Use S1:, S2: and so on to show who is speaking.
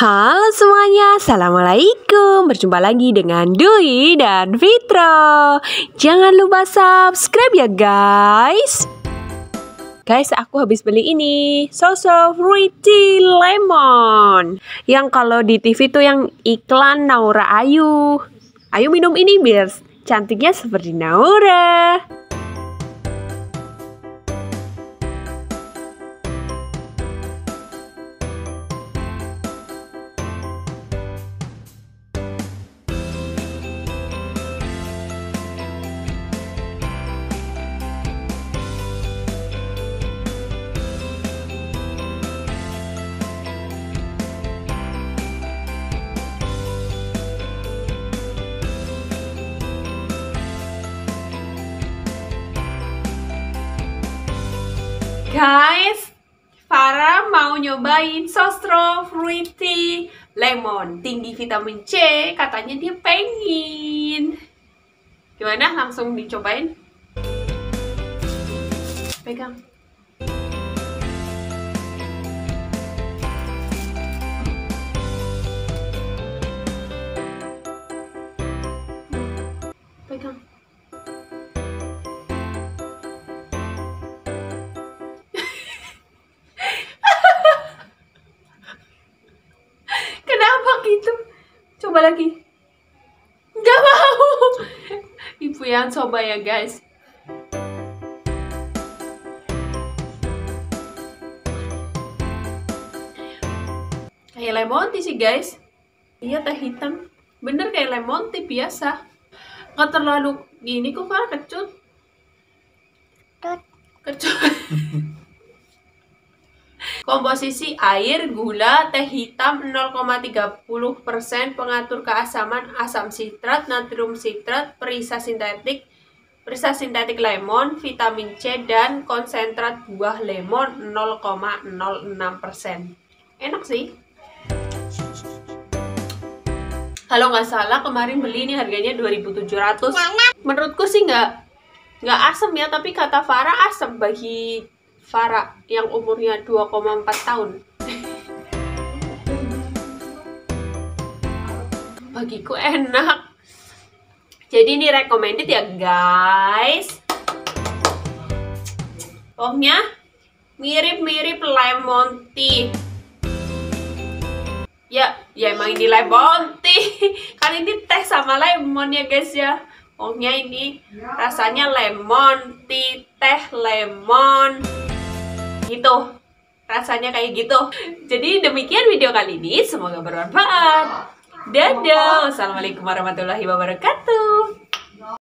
S1: Halo semuanya, Assalamualaikum. Berjumpa lagi dengan Dwi dan Fitro. Jangan lupa subscribe ya guys. Guys, aku habis beli ini Soso Fruity Lemon. Yang kalau di TV tuh yang iklan Naura Ayu. Ayo minum ini biar cantiknya seperti Naura Guys, Farah mau nyobain Sostro Fruity Lemon Tinggi vitamin C, katanya dia pengen Gimana? Langsung dicobain? Pegang Pegang Coba lagi. Gak mau. Ibu yang coba ya guys. Kayak lemon tea sih guys. Iya teh hitam. Bener kayak lemon tea biasa. Gak terlalu gini kok Farah kecut. Kecut. Komposisi air, gula, teh hitam 0,30%, pengatur keasaman, asam sitrat, natrium sitrat, perisa sintetik, perisa sintetik lemon, vitamin C, dan konsentrat buah lemon 0,06%. Enak sih. Kalau nggak salah kemarin beli ini harganya 2.700. Menurutku sih nggak nggak asem ya, tapi kata Farah asem bagi Farah yang umurnya 2,4 tahun. Bagiku enak. Jadi ini recommended ya guys. Pokoknya mirip-mirip lemon tea. Ya, ya emang ini lemon tea. Kan ini teh sama lemon ya guys ya. Pokoknya ini rasanya lemon tea, teh lemon gitu. Rasanya kayak gitu. Jadi demikian video kali ini. Semoga bermanfaat. Dadah. Wassalamualaikum warahmatullahi wabarakatuh